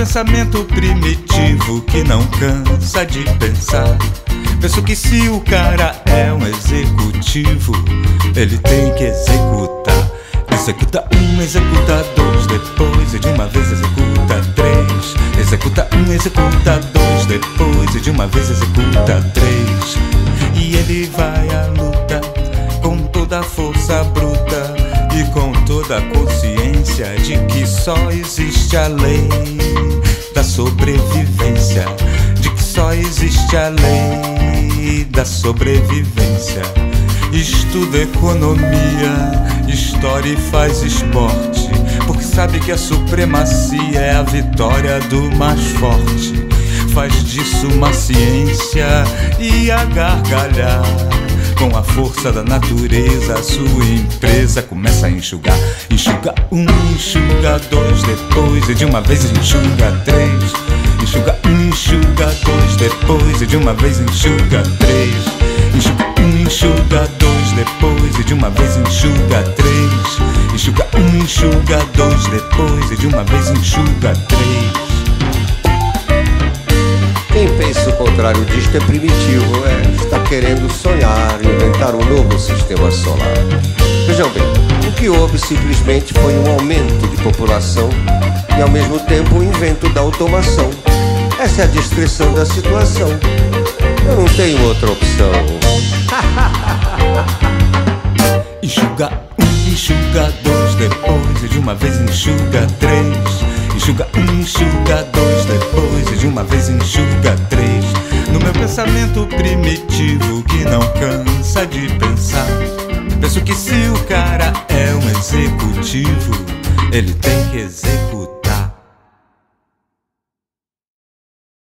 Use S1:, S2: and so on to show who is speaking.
S1: pensamento primitivo que não cansa de pensar. Penso que se o cara é um executivo, ele tem que executar. Executa um, executa dois, depois e de uma vez executa três. Executa um, executa dois, depois e de uma vez executa três. E ele vai à luta com toda a força bruta e com toda a consciência de que só existe a lei da sobrevivência, de que só existe a lei da sobrevivência. Estuda economia, história e faz esporte, porque sabe que a supremacia é a vitória do mais forte. Faz disso uma ciência e a gargalhar. Com a força da natureza, a sua empresa começa a enxugar. Enxuga um, enxuga dois, depois e de uma vez enxuga três. De uma vez enxuga três. Enxuga um, enxuga dois, depois e de uma vez enxuga três. Enxuga um, enxuga dois, depois e de uma vez enxuga três.
S2: Quem pensa o contrário disto é primitivo, é, está querendo sonhar, inventar um novo sistema solar. Vejam bem, o que houve simplesmente foi um aumento de população e ao mesmo tempo o invento da automação. Essa é a descrição da situação. Eu não tenho outra opção.
S1: Enxuga um, enxuga dois, depois de uma vez enxuga três. Enxuga um, enxuga dois, depois de uma vez enxuga três. No meu pensamento primitivo que não cansa de pensar. Penso que se o cara é um executivo, ele tem que.